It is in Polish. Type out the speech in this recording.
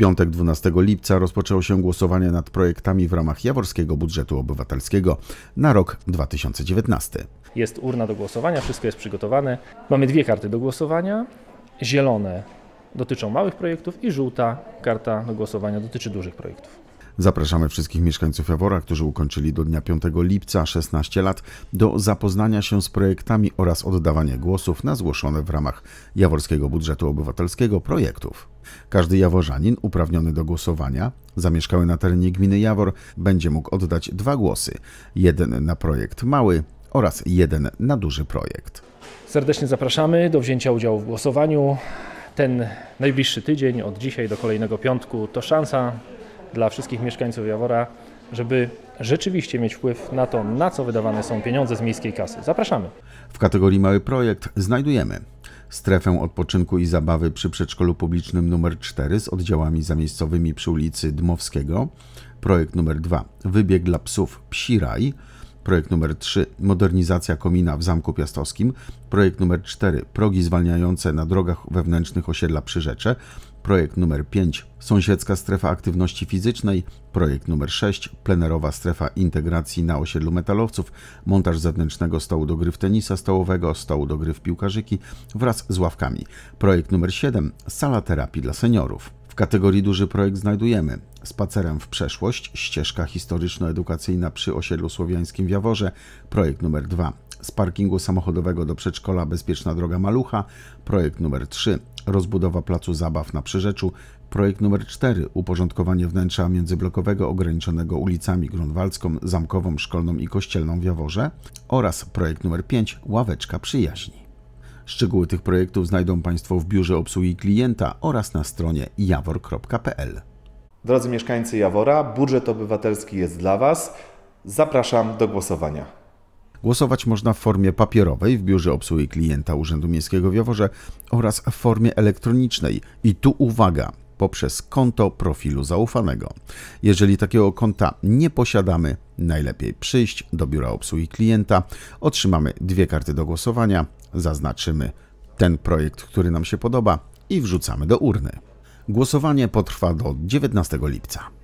piątek 12 lipca rozpoczęło się głosowanie nad projektami w ramach Jaworskiego Budżetu Obywatelskiego na rok 2019. Jest urna do głosowania, wszystko jest przygotowane. Mamy dwie karty do głosowania. Zielone dotyczą małych projektów i żółta karta do głosowania dotyczy dużych projektów. Zapraszamy wszystkich mieszkańców Jawora, którzy ukończyli do dnia 5 lipca 16 lat, do zapoznania się z projektami oraz oddawania głosów na zgłoszone w ramach Jaworskiego Budżetu Obywatelskiego projektów. Każdy jaworzanin uprawniony do głosowania, zamieszkały na terenie gminy Jawor, będzie mógł oddać dwa głosy: jeden na projekt mały oraz jeden na duży projekt. Serdecznie zapraszamy do wzięcia udziału w głosowaniu. Ten najbliższy tydzień, od dzisiaj do kolejnego piątku, to szansa dla wszystkich mieszkańców Jawora, żeby rzeczywiście mieć wpływ na to, na co wydawane są pieniądze z miejskiej kasy. Zapraszamy. W kategorii Mały Projekt znajdujemy strefę odpoczynku i zabawy przy przedszkolu publicznym nr 4 z oddziałami zamiejscowymi przy ulicy Dmowskiego, projekt nr 2 Wybieg dla psów Psi Raj, projekt nr 3 Modernizacja komina w Zamku Piastowskim, projekt nr 4 Progi zwalniające na drogach wewnętrznych osiedla Przyrzecze, projekt nr 5 Sąsiedzka strefa aktywności fizycznej, projekt nr 6 Plenerowa strefa integracji na osiedlu metalowców, montaż zewnętrznego stołu do gry w tenisa stołowego, stołu do gry w piłkarzyki wraz z ławkami, projekt nr 7 Sala terapii dla seniorów. Kategorii duży projekt znajdujemy. Spacerem w przeszłość, ścieżka historyczno-edukacyjna przy osiedlu słowiańskim w Jaworze, projekt numer 2 z parkingu samochodowego do przedszkola Bezpieczna Droga Malucha, projekt numer 3 rozbudowa placu zabaw na Przyrzeczu, projekt numer 4 uporządkowanie wnętrza międzyblokowego ograniczonego ulicami Grunwaldzką, Zamkową, Szkolną i Kościelną w Jaworze oraz projekt numer 5 ławeczka przyjaźni. Szczegóły tych projektów znajdą Państwo w biurze obsługi klienta oraz na stronie jawor.pl. Drodzy mieszkańcy Jawora, budżet obywatelski jest dla Was. Zapraszam do głosowania. Głosować można w formie papierowej w biurze obsługi klienta Urzędu Miejskiego w Jaworze oraz w formie elektronicznej. I tu uwaga, poprzez konto profilu zaufanego. Jeżeli takiego konta nie posiadamy, najlepiej przyjść do biura obsługi klienta, otrzymamy dwie karty do głosowania, zaznaczymy ten projekt, który nam się podoba i wrzucamy do urny. Głosowanie potrwa do 19 lipca.